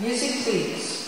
Music please.